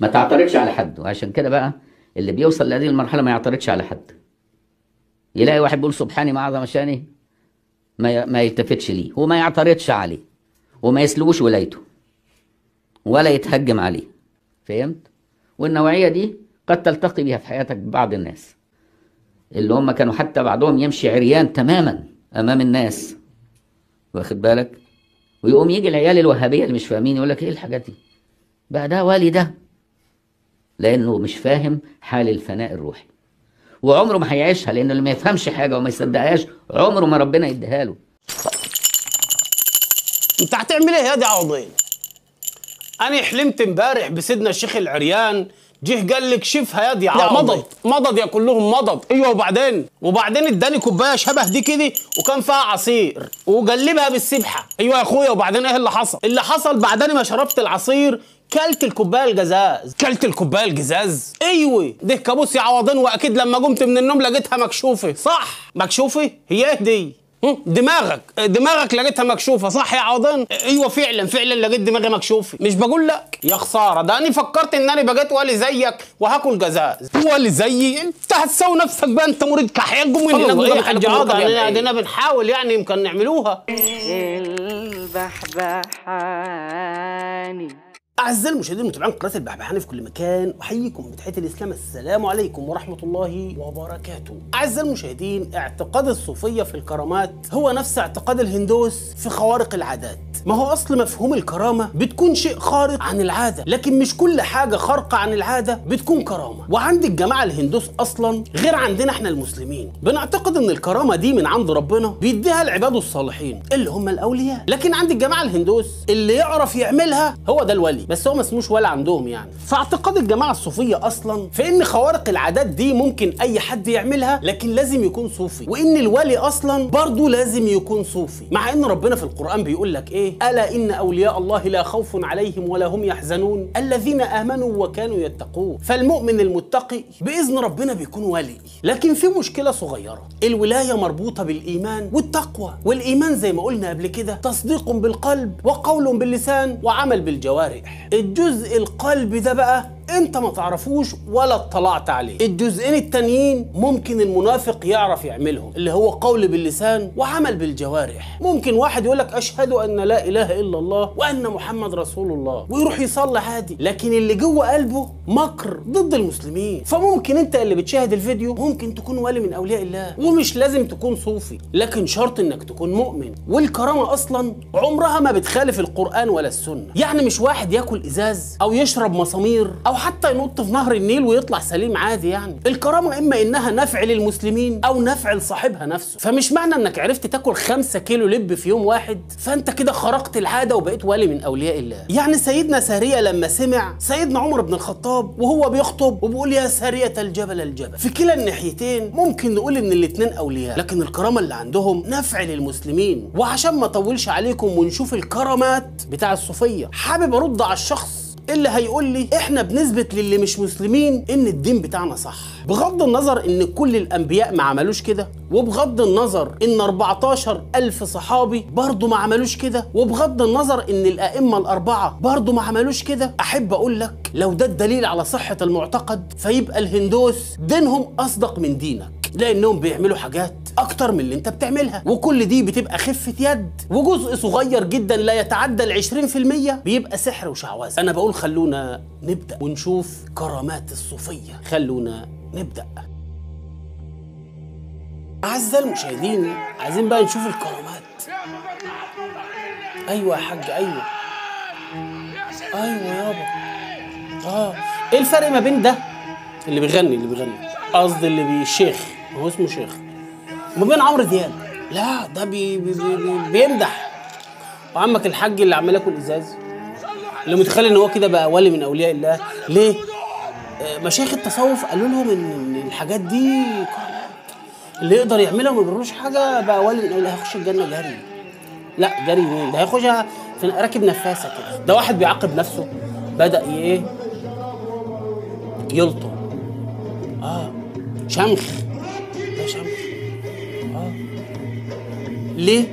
ما تعترضش على حد. وعشان كده بقى اللي بيوصل لهذه المرحلة ما يعترضش على حد. يلاقي واحد بيقول سبحاني ما أعظم شأني ما ما يلتفتش ليه. وما يعترضش عليه. وما يسلبوش ولايته. ولا يتهجم عليه. فهمت؟ والنوعية دي قد تلتقي بها في حياتك بعض الناس. اللي هم كانوا حتى بعضهم يمشي عريان تماما أمام الناس. واخد بالك؟ ويقوم يجي العيال الوهابية اللي مش فاهمين يقول لك إيه الحاجات دي؟ بقى ده والي ده لأنه مش فاهم حال الفناء الروحي. وعمره ما هيعيشها لأن اللي ما يفهمش حاجة وما يصدقهاش عمره ما ربنا يديها له. انت هتعمل إيه يا دي عوضين؟ أنا حلمت امبارح بسيدنا الشيخ العريان جه قال لك شوفها يا دي عوضين مضض مضض يا كلهم مضض. أيوه وبعدين؟ وبعدين اداني كوباية شبه دي كده وكان فيها عصير. وقلبها بالسبحة. أيوه يا أخويا وبعدين إيه اللي حصل؟ اللي حصل بعدين ما شربت العصير كلت الكوباية الجزاز كلت الكوباية الجزاز أيوه. ده كابوس يا عوضين وأكيد لما قمت من النوم لقيتها مكشوفة. صح. مكشوفة؟ هي إيه دي؟ دماغك. دماغك لقيتها مكشوفة صح يا عوضان؟ أيوه فعلا فعلا لقيت دماغي مكشوفة. مش بقول لك؟ يا خسارة ده أنا فكرت إن أنا بقيت ولي زيك وهاكل جزاز ولي زيي؟ أنت هتساوي نفسك بقى أنت مريض كحيان قوم من إيه يا حاج عوض ادينا بنحاول يعني يمكن نعملوها. البحبحاني. أعزائي المشاهدين متابعين قناة البحبحاني في كل مكان أحييكم بتحية الإسلام. السلام عليكم ورحمة الله وبركاته. أعزائي المشاهدين اعتقاد الصوفية في الكرامات هو نفس اعتقاد الهندوس في خوارق العادات. ما هو أصل مفهوم الكرامة؟ بتكون شيء خارق عن العادة لكن مش كل حاجة خارقة عن العادة بتكون كرامة. وعند الجماعة الهندوس أصلا غير عندنا إحنا المسلمين. بنعتقد إن الكرامة دي من عند ربنا بيديها لعباده الصالحين اللي هم الأولياء. لكن عند الجماعة الهندوس اللي يعرف يعملها هو ده الولي. بس هو ما اسموش ولا عندهم يعني. فاعتقاد الجماعة الصوفية أصلا في إن خوارق العادات دي ممكن أي حد يعملها لكن لازم يكون صوفي. وإن الولي أصلا برضه لازم يكون صوفي. مع إن ربنا في القرآن بيقول لك إيه؟ ألا إن أولياء الله لا خوف عليهم ولا هم يحزنون؟ الذين آمنوا وكانوا يتقون. فالمؤمن المتقي بإذن ربنا بيكون ولي. لكن في مشكلة صغيرة. الولاية مربوطة بالإيمان والتقوى. والإيمان زي ما قلنا قبل كده تصديق بالقلب وقول باللسان وعمل بالجوارح. الجزء القلب ده بقى انت ما تعرفوش ولا اطلعت عليه الجزئين التانيين ممكن المنافق يعرف يعملهم اللي هو قول باللسان وعمل بالجوارح. ممكن واحد يقول لك أشهد أن لا إله إلا الله وأن محمد رسول الله ويروح يصلي عادي لكن اللي جوه قلبه مكر ضد المسلمين. فممكن انت اللي بتشاهد الفيديو ممكن تكون ولي من أولياء الله ومش لازم تكون صوفي لكن شرط إنك تكون مؤمن. والكرامة أصلا عمرها ما بتخالف القرآن ولا السنة. يعني مش واحد ياكل إزاز أو يشرب مسامير أو حتى ينط في نهر النيل ويطلع سليم عادي يعني. الكرامة إما إنها نفع للمسلمين أو نفع لصاحبها نفسه. فمش معنى إنك عرفت تاكل خمسة كيلو لب في يوم واحد؟ فأنت كده خرقت العادة وبقيت ولي من أولياء الله. يعني سيدنا ساريه لما سمع سيدنا عمر بن الخطاب وهو بيخطب وبيقول يا ساريه الجبل الجبل. في كلا الناحيتين ممكن نقول إن الاتنين أولياء لكن الكرامة اللي عندهم نفع للمسلمين. وعشان ما أطولش عليكم ونشوف الكرامات بتاع الصوفية حابب أرد على الشخص اللي هيقول لي إحنا بنثبت للي مش مسلمين إن الدين بتاعنا صح. بغض النظر إن كل الأنبياء ما عملوش كده وبغض النظر إن 14 ألف صحابي برضه ما عملوش كده وبغض النظر إن الأئمة الأربعة برضه ما عملوش كده أحب أقول لك لو ده الدليل على صحة المعتقد فيبقى الهندوس دينهم أصدق من دينك. لأنهم بيعملوا حاجات أكتر من اللي أنت بتعملها. وكل دي بتبقى خفة يد. وجزء صغير جدا لا يتعدى ال 20% بيبقى سحر وشعوذة. أنا بقول خلونا نبدأ ونشوف كرامات الصوفية. خلونا نبدأ. أعزائي المشاهدين عايزين بقى نشوف الكرامات. أيوة يا حاج أيوة. أيوة يابا. آه. إيه الفرق ما بين ده؟ اللي بيغني اللي بيغني. قصدي اللي بيشيخ هو اسمه شيخ. وما بين عمرو دياب. لا ده بي بي بي بي بيمدح. وعمك الحاج اللي عمال ياكل إزاز. اللي متخيل إن هو كده بقى ولي من أولياء الله. ليه؟ آه، مشايخ التصوف قالوا لهم ان الحاجات دي اللي يقدر يعملها وما يجرلوش حاجة بقى ولي من أولياء هيخش الجنة جري. لا جري مين؟ ده هيخشها في راكب نفاسة كده. ده واحد بيعاقب نفسه. بدأ إيه؟ يلطم آه. شمخ. آه. ليه؟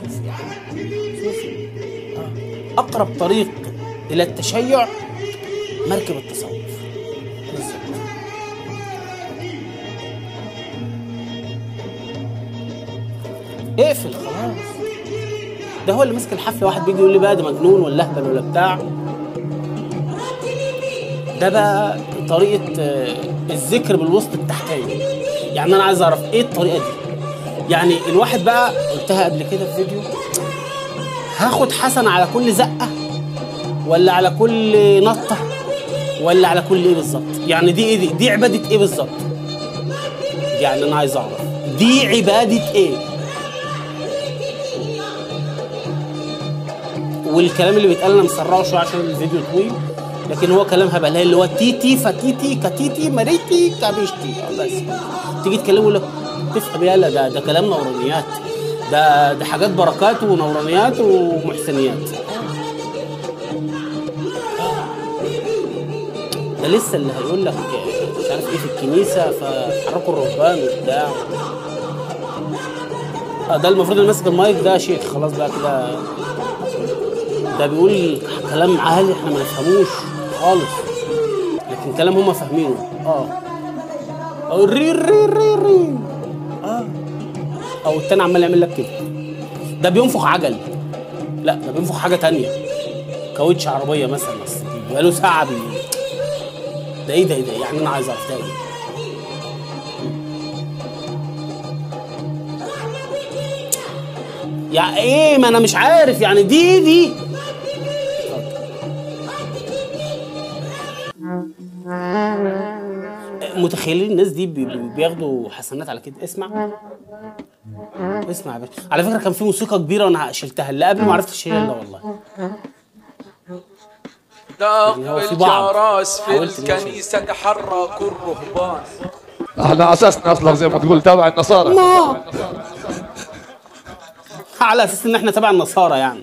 صوفي صوفي آه. أقرب طريق إلى التشيع مركب التصوف. بالظبط. اقفل خلاص. ده هو اللي ماسك الحفله واحد بيجي يقول لي بقى ده مجنون ولا اهبل ولا بتاع. ده بقى طريقة آه، الذكر بالوسط التحتاني يعني أنا عايز أعرف إيه الطريقة دي؟ يعني الواحد بقى قلتها قبل كده في فيديو هاخد حسنة على كل زقة ولا على كل نطة ولا على كل إيه بالظبط؟ يعني دي إيه دي؟ دي عبادة إيه بالظبط؟ يعني أنا عايز أعرف دي عبادة إيه؟ والكلام اللي بيتقال أنا مسرعه شوية عشان الفيديو طويل لكن هو كلام هبل اللي هو تيتي فتيتي كتيتي مريتي كابيشتي. بس تيجي تكلمه يقول لك تفهم يالا ده ده كلام نورانيات. ده ده حاجات بركات ونورانيات ومحسنيات. ده لسه اللي هيقول لك مش عارف إيه في الكنيسة فحركوا الرهبان وبتاع. آه، ده المفروض اللي ماسك المايك ده شيخ. خلاص بقى كده. ده بيقول كلام عالي إحنا ما نفهموش خالص لكن كلام هم فاهمينه. آه. أو ري ري ري ري. آه. أو التاني عمال يعمل لك كده. ده بينفخ عجل. لا ده بينفخ حاجة تانية. كاوتش عربية مثلا. بس بقاله ساعة بي ده إيه ده؟ إيه ده؟ يعني أنا عايز اعرف ده إيه؟ إيه ما أنا مش عارف. يعني دي دي. متخيلين الناس دي بي- بي- بياخدوا حسنات على كده. اسمع. اسمع يا باشا. على فكرة كان في موسيقى كبيرة وأنا شلتها اللي قبل ما عرفت اشيلها إلا والله. يعني في داخل بعض. جراس في. الكنيسة تحركوا الرهبان. إحنا اساسنا أصلا زي ما تقول تابع النصارى. على أساس إن إحنا تبع النصارى يعني.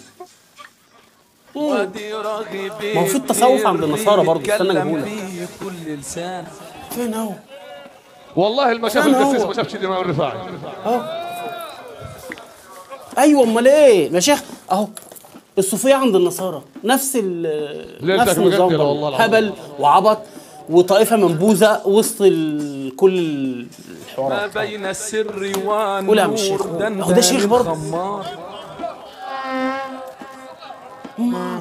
ما هو في التصوف عند النصارى برضه، استنى بيتكلم فين هو؟ والله ما شاف. القسيس ما شافش الامام الرفاعي. أيوه أمال إيه؟ يا شيخ أهو. الصوفية عند النصارى. نفس ال نفس النظام. هبل وعبط وطائفة منبوذة وسط ال... كل ما الحوارات بين السر والنور ده شيخ برضه.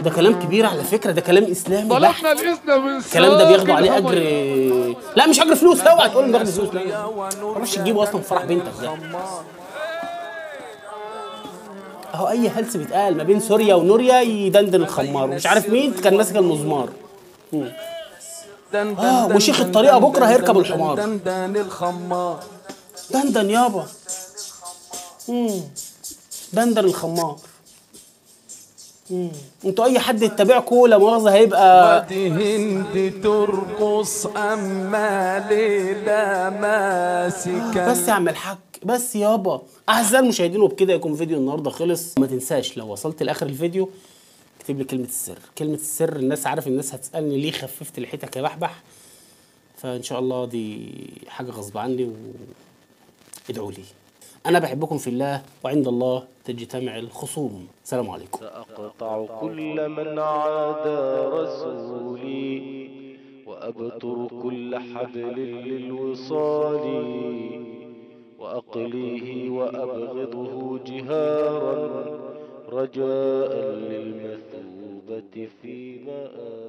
ده كلام كبير على فكرة ده كلام إسلامي طلبنا الاذن من الكلام ده بياخدوا عليه أجر لا مش أجر فلوس اوعى تقول بياخدوا فلوس. لا ما تعرفش تجيبه أصلا في فرح بنتك ده. أهو أي هلس بيتقال ما بين سوريا ونوريا يدندن الخمار. ومش عارف مين كان ماسك المزمار. آه، دن وشيخ بكرة دن هيركب الحمار. دن دن الخمار. دندن يابا. دندن الخمار. أنتوا اي حد يتبعكم لا مؤاخذة هيبقى ودي هند ترقص أما ليلة ماسكة بس يا عم الحاج بس يابا. اعزائي المشاهدين وبكده يكون فيديو النهارده خلص. ما تنساش لو وصلت لآخر الفيديو اكتب لي كلمة السر. كلمة السر الناس عارف الناس هتسألني ليه خففت لحيتك يا بحبح فإن شاء الله دي حاجة غصب عني و ادعوا لي. أنا بحبكم في الله وعند الله تجتمع الخصوم. سلام عليكم. أقطع كل من عادى رسولي وأبتر كل حبل للوصال وأقليه وأبغضه جهارا رجاء للمثوبة في مآل